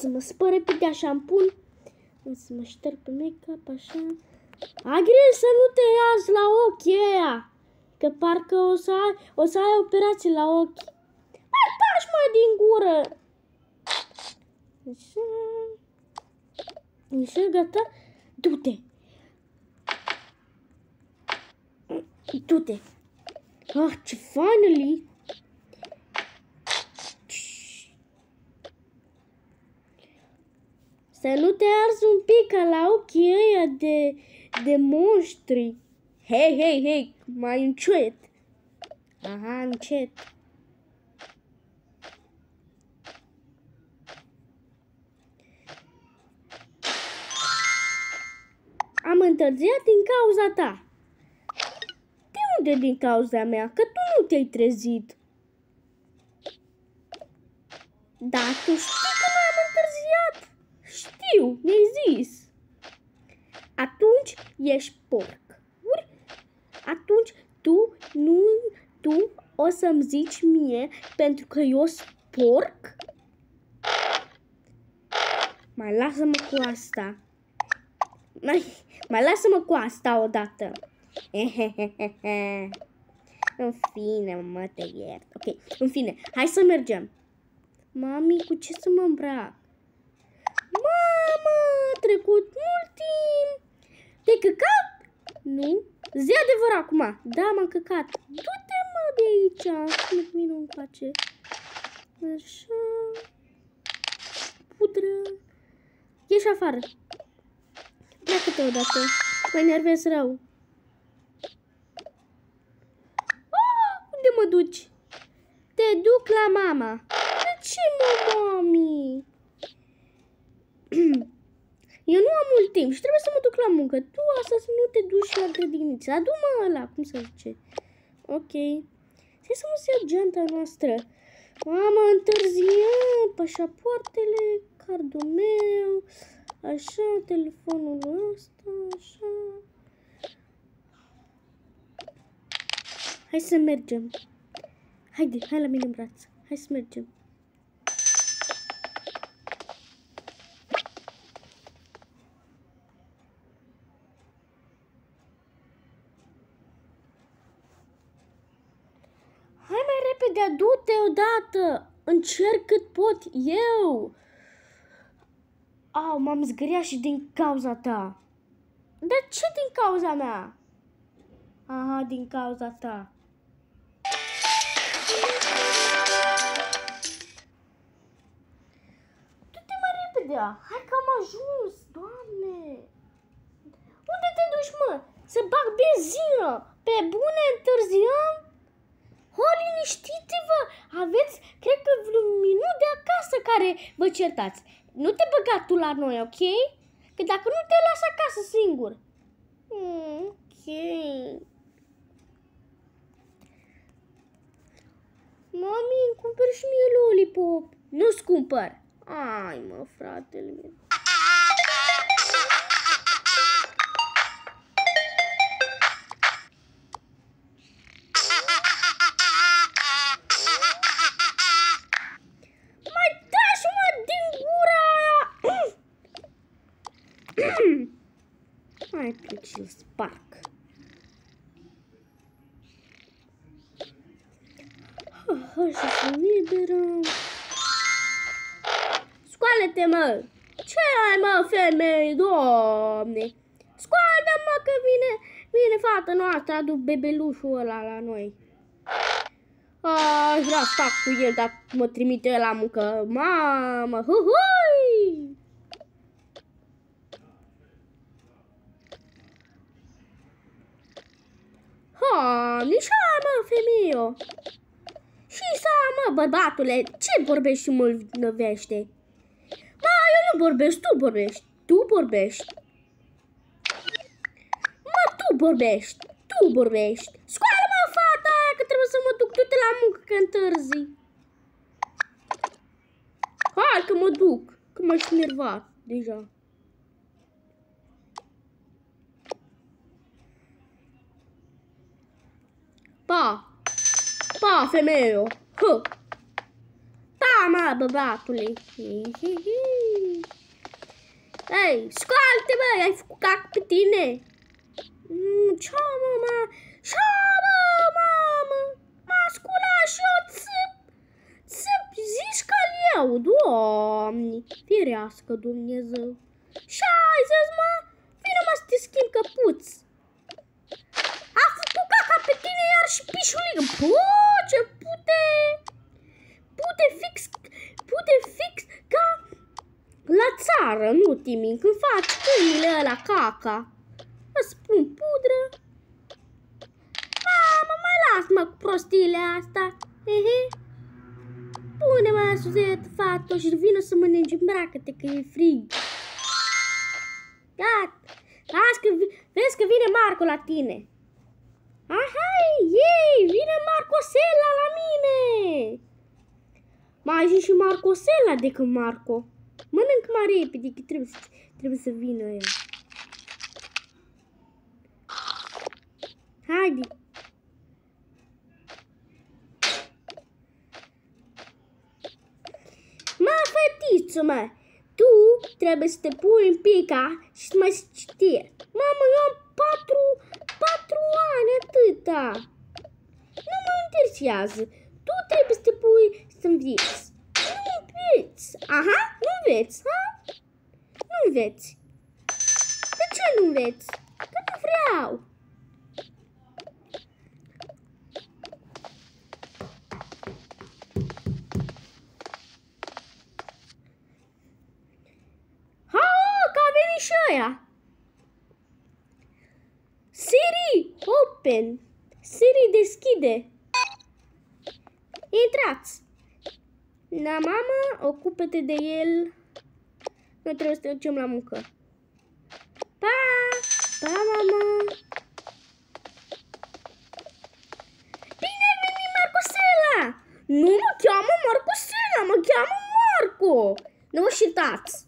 Să mă spăr repede așa în pun. Să mă șterg pe make-up așa. Ai grijă să nu te iați la ochi ăia. Că parcă o să ai, o să ai operație la ochi. Mai taci mai din gură. Așa. Așa, gata. Du-te. Du-te. Ah, ce finally. Să nu te arzi un pic ca la ochii ăia de, de monștri. Hei, hei, hei, mai încet. Aha, încet. Am întârziat din cauza ta. De unde din cauza mea? Că tu nu te-ai trezit. Da, tu știi Știu, mi-ai zis. Atunci ești porc. Uri? Atunci tu nu, tu o să-mi zici mie pentru că eu sunt porc? Mai lasă-mă cu asta. Mai, mai lasă-mă cu asta odată. în fine, mă, te iert. Ok, în fine, hai să mergem. Mami, cu ce să mă îmbrac? Mamă, a trecut mult timp. Te-ai căcat? Nu? Zi adevăr acum. Da, m-am căcat. Du-te, mă, de aici. Nu vină în face. Așa. Pudră. Ieși afară. Pleacă-te odată. Mă enervez rău. Ah, unde mă duci? Te duc la mama. De ce, mă, mami? Eu nu am mult timp și trebuie să mă duc la muncă. Tu astăzi nu te duci la grădiniță. Adu-mă ăla, cum să zice. Ok. Hai să mă iau geanta noastră. Mamă, întârziem pașapoartele, cardul meu, așa, telefonul ăsta, așa. Hai să mergem. Haide, hai la mine în braț. Hai să mergem. Hai mai repede, du-te odată! Încerc cât pot eu! Au, m-am zgâriat și din cauza ta. De ce din cauza mea? Aha, din cauza ta. Du-te mai repede! Hai că am ajuns, doamne! Unde te duci, mă? Să bag benzină! Pe bune întârziem? Ho, liniștiți-vă! Aveți, cred că vreun minut de acasă care vă certați. Nu te băga tu la noi, ok? Că dacă nu te las acasă singur. Mm, ok. Mami, îmi cumpăr și mie lollipop. Nu-ți cumpăr. Ai, mă, fratele meu. Scoală-te, mă! Ce ai, mă, femei, doamne? Scoală-mă că vine, vine fata noastră, aduc bebelușul ăla la noi. Aș vrea să fac cu el dacă mă trimite la muncă. Mamă, hu hui! Ha, Doamne, și mă, femeio. Și să mă, bărbatule, ce vorbești și mă năvește? Mă, eu nu vorbesc, tu vorbești. Tu vorbești. Mă, tu vorbești. Tu vorbești. Scoală-mă, fata aia, că trebuie să mă duc. Du-te la muncă, că întârzi. Hai că mă duc, că m-aș nervat deja. Pa! Pa, femeio! Hă! Pa, mă, băbatule! Ei, scoalte, bă, ai făcut cac pe tine! Mm, ce mă, mă? Ce mă, mamă? M-a sculat și eu țâp! Țâp, zici că eu, doamne! Firească Dumnezeu! Și ai zis, mă, vină mă să te schimb căpuți! și pișulică. Bă, ce pute! Pute fix, pute fix ca la țară, nu Timi, când faci câinile ăla caca. Îți spun pudră. Mamă, mai las-mă cu prostiile asta. Hehe. Pune-mă suzet, fato, și vină să mănânci, îmbracă-te că e frig. Gata. Vezi că, vezi că vine Marco la tine. Aha, ei, vine Marcosela la mine! Mai zis și Marcosela decât Marco. Mănânc mai repede, că trebuie, trebuie să vină el. Haide! Mă, fătiță, mă, tu trebuie să te pui în pica și să mai știe. Mamă, eu am patru patru ani, atâta. Nu mă interesează. Tu trebuie să te pui să înveți. Nu înveți. Aha, nu înveți, ha? Nu înveți. De ce nu înveți? Că nu vreau. Ha, că a venit și aia. Open. Siri deschide. Intrați. Na, mama, ocupă-te de el. Noi trebuie să te ducem la muncă. Pa! Pa, mama! Bine ai venit, Marcosela! Nu mă cheamă Marcosela, mă cheamă Marco! Nu mă șitați!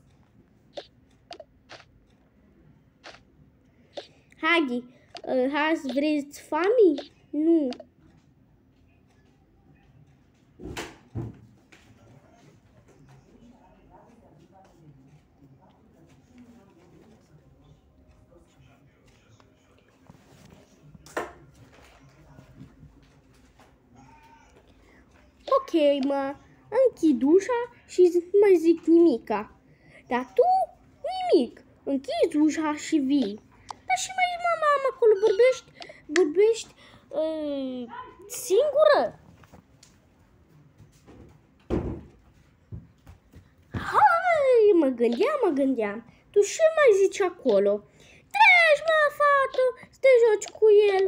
Hagi, Has, vreți fami? Nu. Ok, mă, închid ușa și nu mai zic nimica. Dar tu, nimic. Închizi ușa și vii. Dar și mai acolo vorbești, vorbești uh, singură. Hai, mă gândeam, mă gândeam. Tu ce mai zici acolo? Treci, mă, fată, să te joci cu el.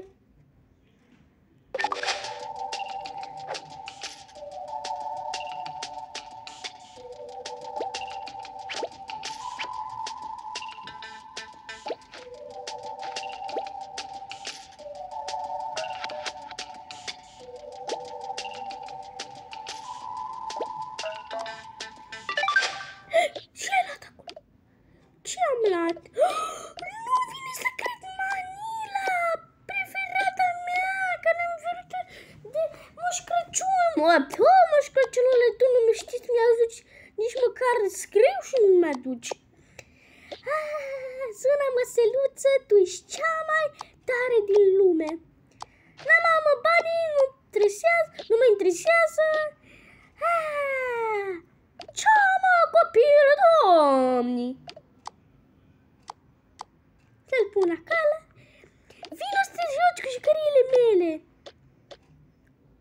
Să-l pun la cală. Vino să te joci cu jucăriile mele.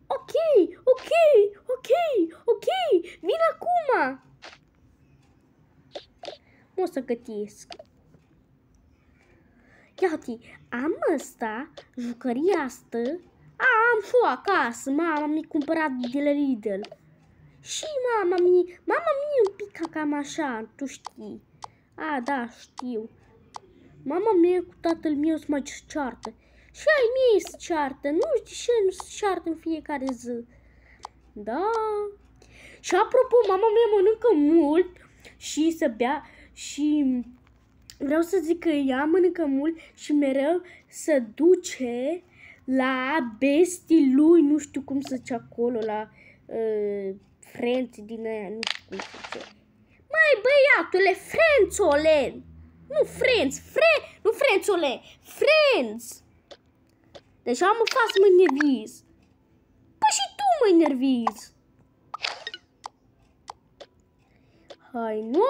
Ok, ok, ok, ok, vin acum! O să gătesc. Ia uite, am ăsta, jucăria asta, a, am și acasă, mama mi-a cumpărat de la Lidl. Și mama mi, mama mi un pic cam așa, tu știi. A, da, știu. Mama mea cu tatăl meu să mai ceartă. Și ai mie să ceartă. Nu știu ce nu se ceartă în fiecare zi. Da. Și apropo, mama mea mănâncă mult și să bea și vreau să zic că ea mănâncă mult și mereu să duce la bestii lui, nu știu cum să zice acolo, la uh, frenți din aia, nu știu cum să zice. Mai băiatule, frențole! Nu friends, fre, nu frențole, friends! Deci am mă fac să mă nerviz. Păi și tu mă nervizi. Hai, nu,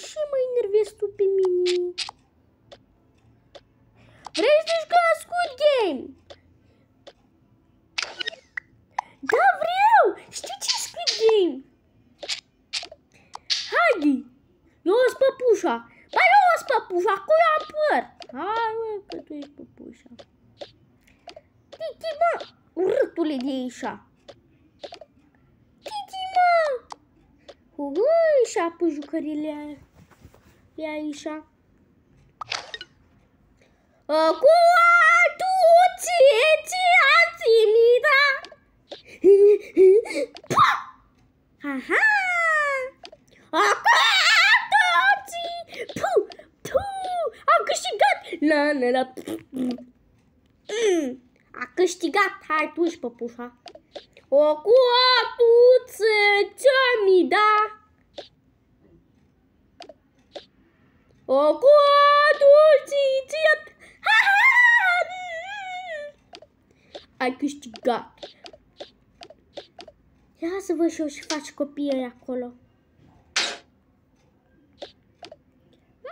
și mă enervezi tu pe mine. Vrei să jucăm Squid Game? Da, vreau! Știi ce Squid Game? Haide! Eu sunt păpușa! Ba, eu sunt păpușa! Acolo am păr! Hai, mă, că tu ești păpușa. Titi, mă! Urâtule de aici! Titi, mă! Ui, și apă jucările aia. E aici. Cu atuții, timida. Aha! Acum atuții! Pu, pu, am câștigat! La, la, la. A câștigat! Hai tu și păpușa. O cu atuță, ce-mi da? O cu atuții, ai câștigat. Ia să văd și eu și faci copiii acolo.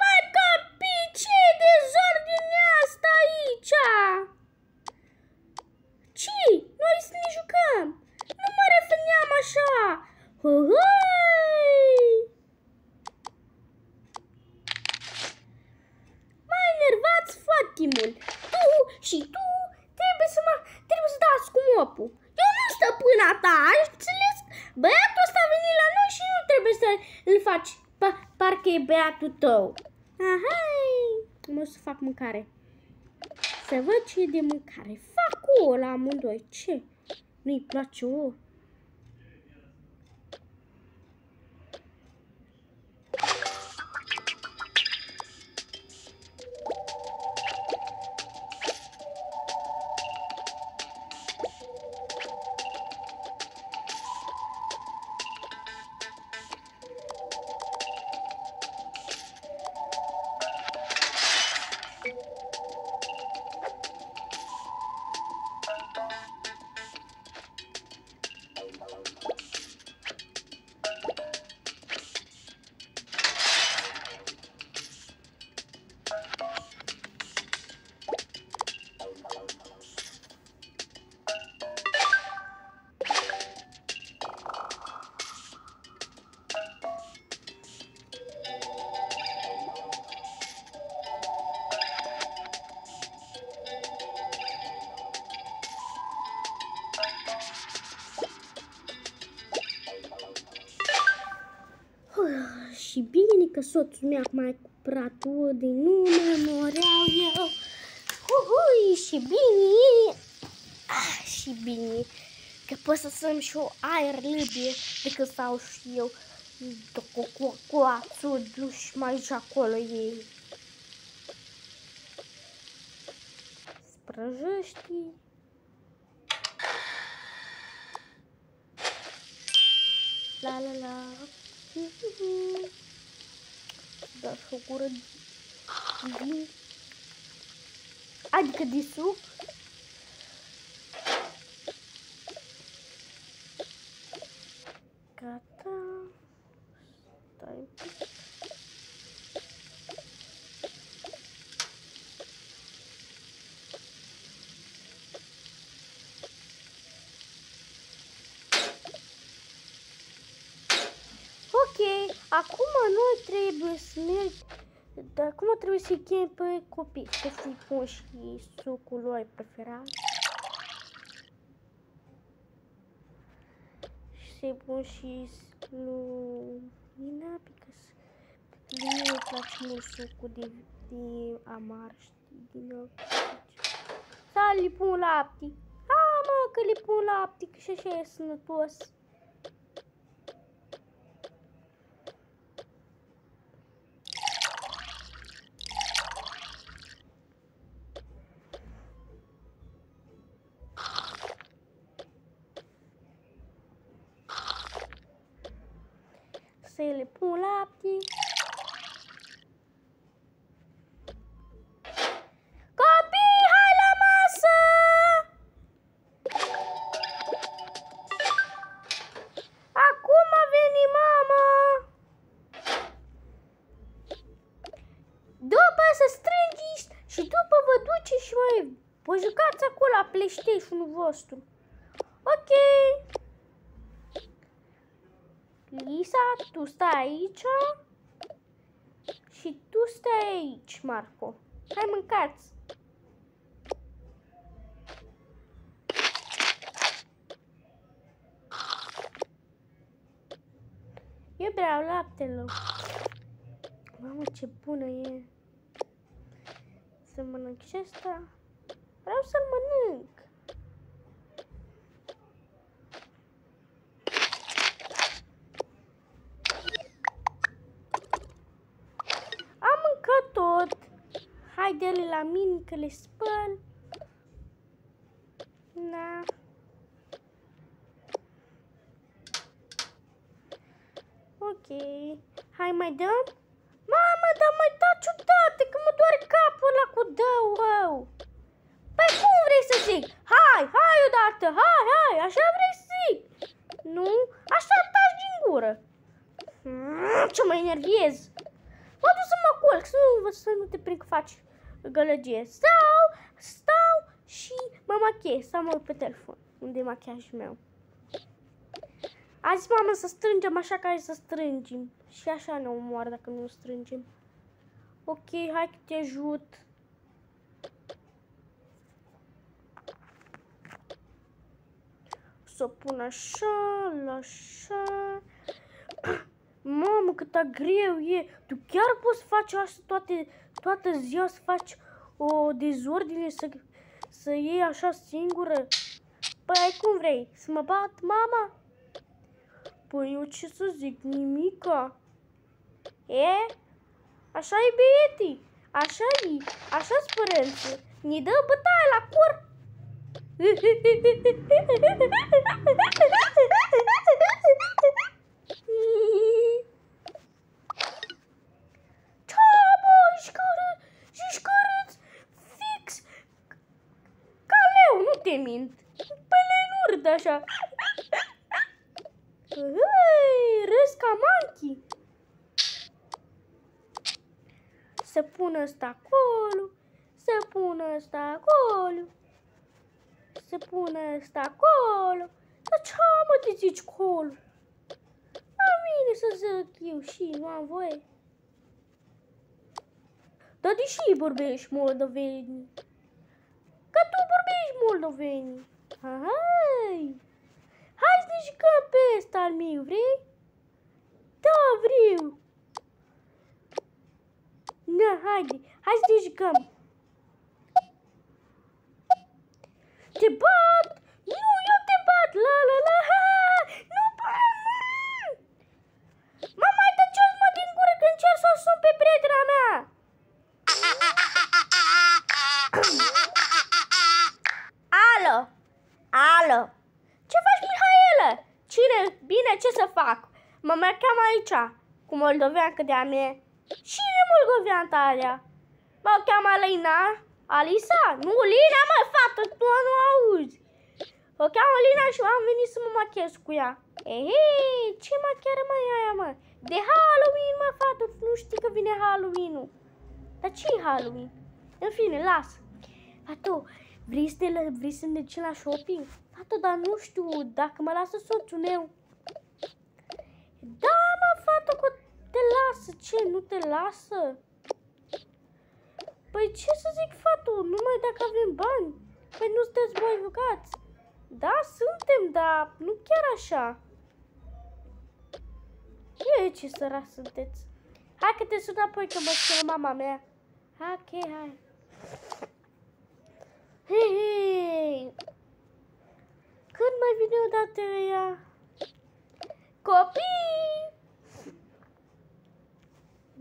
Mai copii, ce dezordine asta aici? Ce? Noi să ne jucăm. Nu mă refâneam așa. Hoi! Mai enervați foarte mult. Tu și tu trebuie să mă, trebuie să dați cu mopul. Eu nu stăpâna ta, ai înțeles? Băiatul ăsta a venit la noi și nu trebuie să îl faci, pa, parcă e băiatul tău. Aha, mă să fac mâncare. Să văd ce e de mâncare. Fac ouă la amândoi. Ce? Nu-i place ouă? Că soțul meu acum a cumpărat din nu memoreau eu. Uhui, și bine, ah, și bine, că pot să sunt și o aer liber decât stau și eu cu, cu, cu ațul duși mai și acolo ei. Sprăjești. La la la. Da și o gură din... Adică de suc. Gata. Stai un pic. Ok, acum noi trebuie să merg Dar cum trebuie să-i chem pe copii? Să fii pun și sucul lui preferat? Și să-i pun și lumina, pică Mie îmi place mult sucul de, de amar, știi, din ochi. Să li pun lapte. A, mă, că li pun lapte, că și așa e sănătos. PlayStation-ul vostru. Ok. Lisa, tu stai aici și tu stai aici, Marco. Hai mâncați! Eu vreau laptele. Mamă, ce bună e. Să mănânc și asta. Vreau să-l mănânc. Am mâncat tot. Haide-le la mine că le spăl. Na. Ok. Hai mai dăm? Mamă, dar mai da ciudate, că mă doare capul ăla cu dău, rău. Păi cum vrei să zic? Hai, hai odată, hai, hai, așa vrei să zic. Nu? Așa taci din gură. Mm, ce mă enerviez. Mă duc să mă culc, să nu, să nu te prind că faci gălăgie. Stau, stau și mă machiez, să mă pe telefon, unde e machiajul meu. A zis mama să strângem așa ca să strângem. Și așa ne omoară dacă nu strângem. Ok, hai că te ajut. Să pun așa, la așa. Mamă, cât greu e. Tu chiar poți face asta toate, toată ziua, să faci o dezordine, să, să iei așa singură? Păi, cum vrei? Să mă bat, mama? Păi eu ce să zic, nimica. E? Așa e băietii, așa e, așa spărență. Ne dă bătaie la cur. fix ca leu, nu te mint. Pe lei așa. Hei, râs ca monkey. Să pun ăsta acolo, să pun ăsta acolo, să pun ăsta acolo. Dar ce mă te zici acolo? La mine să zic eu și nu am voie. Dar deși vorbești moldoveni? Că tu vorbești moldoveni. Hai! Hai să ne jucăm pe ăsta al meu, vrei? Da, vreau. Na, haide, hai să ne jucăm. Te bat! Nu, eu te bat! La, la, la, ha! Nu, Mă, mai dă ce mă din gură când încerc să o sun pe prietena mea! Bine, ce să fac? Mă mergeam aici, cu moldoveancă de-a mea. Cine moldovean tarea? Mă cheamă Alina? Alisa? Nu, Lina, mă, fată, tu nu auzi. O cheamă Lina și am venit să mă machez cu ea. Ehei, ce machiară mai aia, mă? De Halloween, mă, fată, nu știi că vine Halloween-ul. Dar ce Halloween? În fine, las. Fatu, vrei să, te, vrei să ne ducem la shopping? Fată, dar nu știu dacă mă lasă soțul meu. Da, mă, fată, că te lasă. Ce, nu te lasă? Păi ce să zic, fatu, numai dacă avem bani. Păi nu sunteți voi rugați. Da, suntem, dar nu chiar așa. E, ce săra sunteți. Hai că te sun apoi că mă sună mama mea. Ok, hai. Hei, hei. Când mai vine o dată ea? Copii!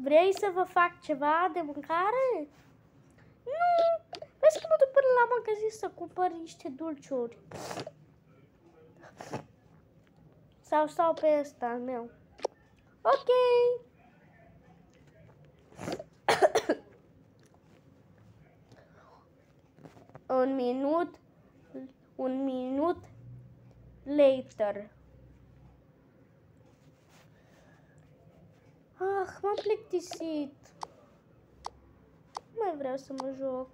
Vrei să vă fac ceva de mâncare? Nu! Vezi că mă duc până la magazin să cumpăr niște dulciuri. Sau stau pe ăsta al meu. Ok! un minut, un minut later. Ah, m-am plictisit. Nu mai vreau să mă joc.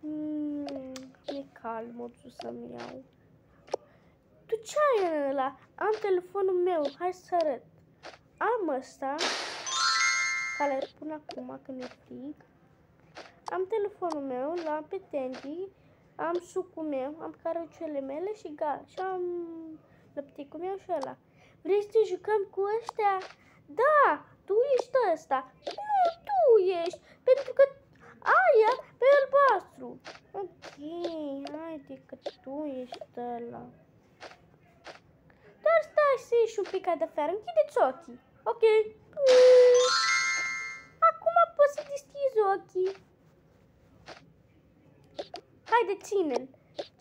Mm, e calm, o să-mi iau. Tu ce ai în ăla? Am telefonul meu, hai să arăt. Am ăsta, care îl pun acum când e frig. Am telefonul meu, l-am pe tendy, am sucul meu, am caruciele mele și gal. Și am lăpticul meu și ăla. Vrei să te jucăm cu ăștia? Da, tu ești ăsta. Nu, tu ești, pentru că aia pe albastru. Ok, haide că tu ești ăla. Dar stai să ieși un pic de afară, închideți ochii. Ok. Acum poți să deschizi ochii. Haide, ține-l.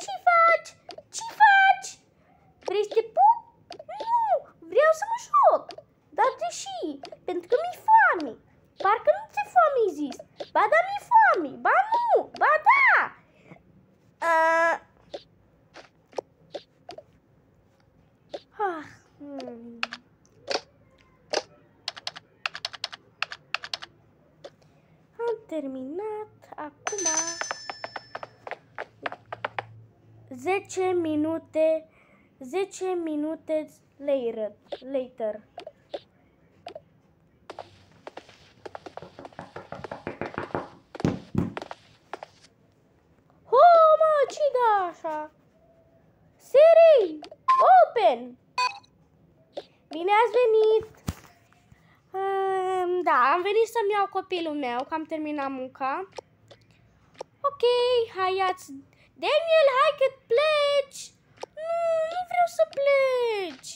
Ce faci? Ce faci? Vrei să te pup? Nu, vreau să mă joc. Dar deși, pentru că mi-e foame. Parcă nu ți-e foame, zis. Ba da, mi-e foame. Ba nu, ba da. Uh. Ah, hmm. Am terminat. Acum 10 minute 10 minute later. later. așa. Siri, open! Bine ați venit! Um, da, am venit să-mi iau copilul meu, că am terminat munca. Ok, hai iați. Daniel, hai că pleci! Nu, nu vreau să pleci!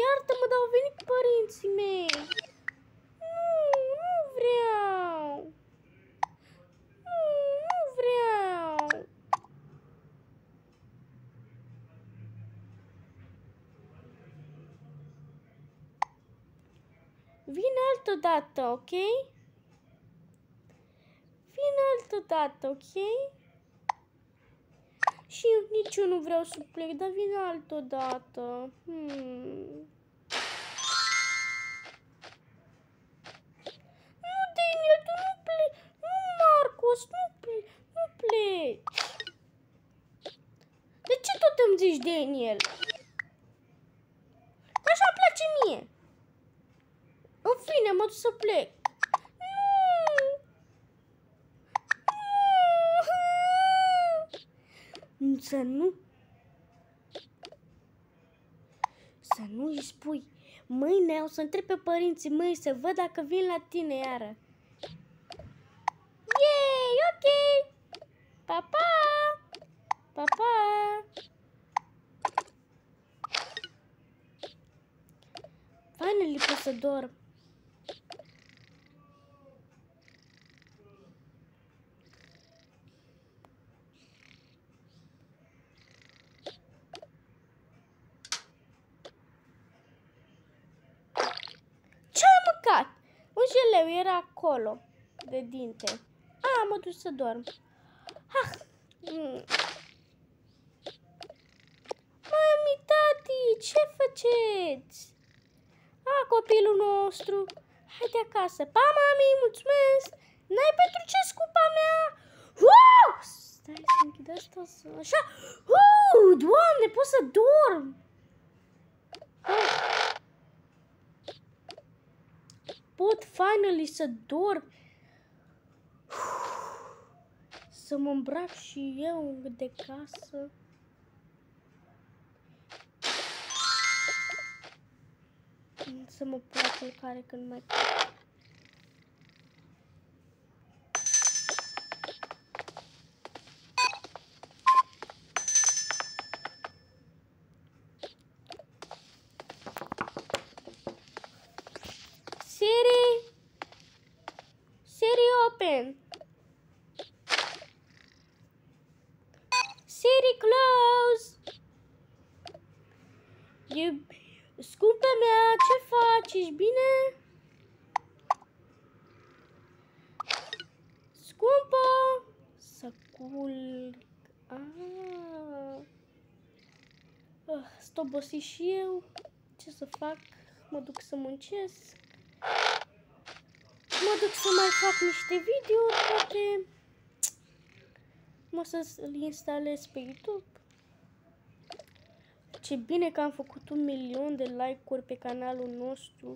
Iartă-mă, dar au venit părinții mei. Nu, nu vreau. Nu, nu vreau. Vin altă dată, ok? Vin altă dată, ok? Și eu nici eu nu vreau să plec, dar vin altă dată. Hmm. Nu, Daniel, tu nu pleci. Nu, Marcos, nu, ple nu pleci. De ce tot îmi zici, Daniel? Așa îmi place mie. În fine, mă duc să plec. Nu. Să nu... Să nu îi spui. Mâine o să întreb pe părinții măi să văd dacă vin la tine iară. Yay, ok. Pa, pa. Pa, pa. Finally pot să dorm. jeleu era acolo, de dinte. A, mă duc să dorm. Ah. Mm. Mami, tati, ce faceți? A, copilul nostru. Haide acasă. Pa, mami, mulțumesc. N-ai pentru ce scupa mea? Wow! Stai să închid asta așa. Uh, doamne, pot să dorm. Pot finally să dorm. să mă îmbrac și eu de casă. Să mă placă culcare când mai open. City close. E... Scumpe mea, ce faci? Ești bine? Scumpă! Să culc. Ah. Uh, Stop și eu. Ce să fac? Mă duc să muncesc mă duc să mai fac niște videouri, poate mă să-l instalez pe YouTube. Ce bine că am făcut un milion de like-uri pe canalul nostru.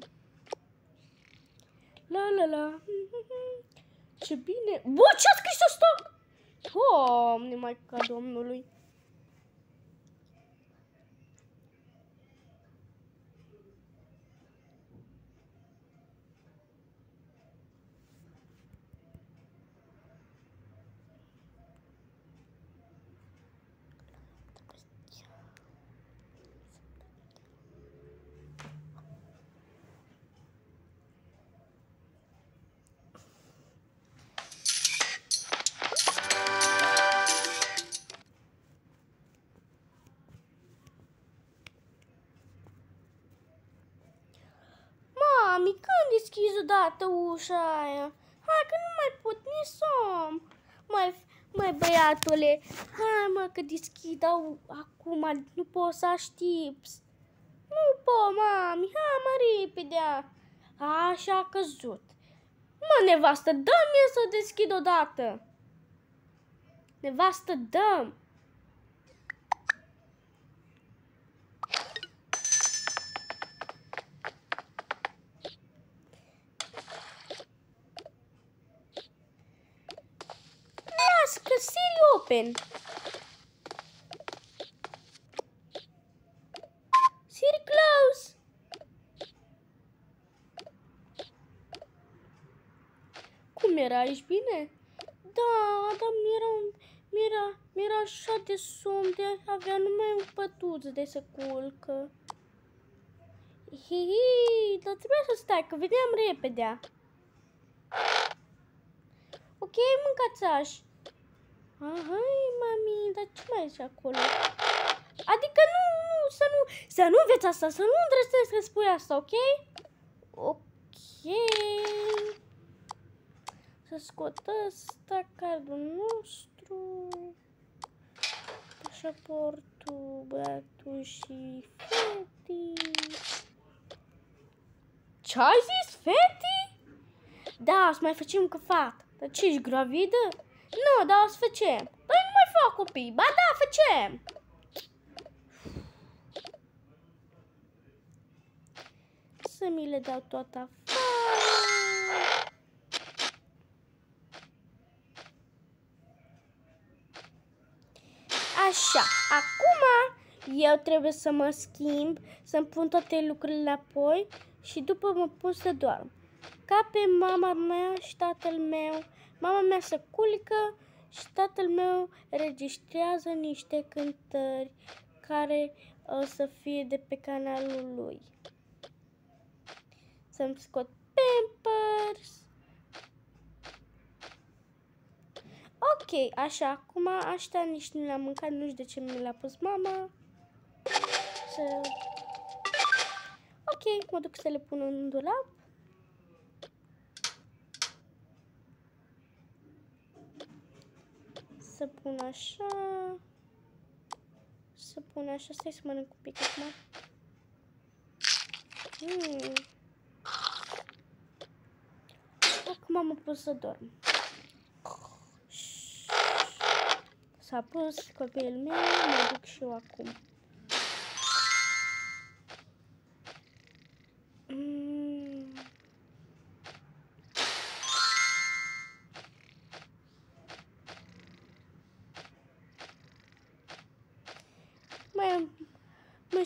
La la la. Ce bine. Bă, ce-a scris asta? Doamne, mai ca domnului. Deschizi odată ușa aia. Hai că nu mai pot nici som. Mai, mai băiatule, hai mă că deschid au, acum, nu pot să aștepți. Nu pot, mami, hai mă repede. Așa a căzut. Mă, nevastă, dă-mi să deschid odată. Nevastă, dă-mi. Open. Siri close. Cum era? Ești bine? Da, dar mi-era, mi-era, mi-era așa de somn de avea numai un pătuț de să culcă. Hihi, dar trebuia să stai, că vedeam repede. Ok, mâncați Hai, mami, dar ce mai ești acolo? Adică nu, nu, să nu, să nu înveți asta, să nu îndrăstesc să spui asta, ok? Ok. Să scot ăsta, cardul nostru, pașaportul, băiatul și feti. Ce ai zis, feti? Da, să mai facem că fac. Dar ce, ești gravidă? Nu, dar o să facem. Păi nu mai fac copii. Ba da, facem. Să mi le dau tot afară. Așa, acum eu trebuie să mă schimb, să-mi pun toate lucrurile înapoi și după mă pun să dorm. Ca pe mama mea și tatăl meu Mama mea se culcă și tatăl meu registrează niște cântări care o să fie de pe canalul lui. Să-mi scot Pampers. Ok, așa, acum aștia nici nu le-am mâncat, nu știu de ce mi le-a pus mama. Să... Ok, mă duc să le pun în dulap. Să pun așa. Să pun așa. Stai să mănânc un pic acum. Mm. Acum am pus să dorm. S-a pus copilul meu, mă duc și eu acum.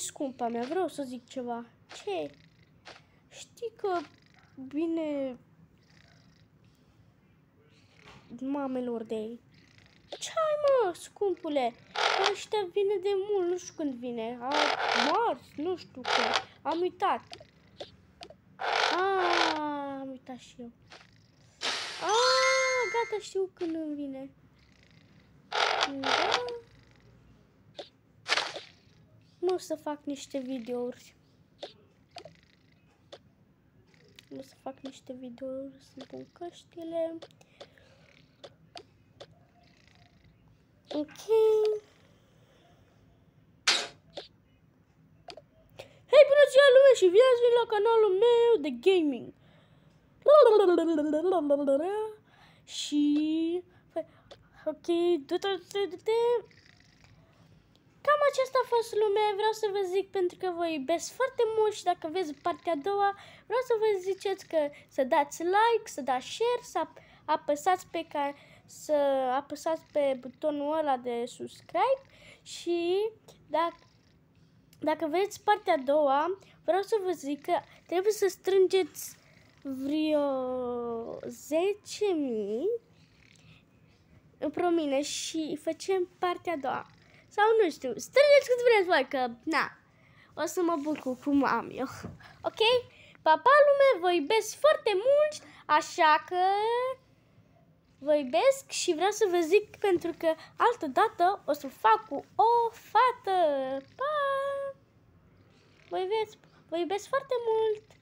Scumpa mea, vreau să zic ceva. Ce? Știi că vine mamelor de ei. Ce ai, mă, scumpule? Ăștia vine de mult, nu știu când vine. A, mars, nu știu că. Am uitat. A, am uitat și eu. A, gata, știu când îmi vine. Da. Nu o să fac niște videouri. Nu să fac niște videouri, să pun căștile. Ok. Hei, bună ziua lume și bine la canalul meu de gaming. Și... Ok, du-te, du-te. Cam aceasta a fost lume, vreau să vă zic pentru că vă iubesc foarte mult și dacă vezi partea a doua, vreau să vă ziceți că să dați like, să dați share, să apăsați pe ca să apăsați pe butonul ăla de subscribe și dacă, dacă veți partea a doua, vreau să vă zic că trebuie să strângeți vreo 10.000 împreună mine și facem partea a doua. Sau nu știu, strângeți cât vreți voi, că, na, o să mă bucur cum am eu. Ok? Papa lume, vă iubesc foarte mult, așa că vă iubesc și vreau să vă zic pentru că altă dată o să fac cu o fată. Pa! Vă iubesc, vă iubesc foarte mult!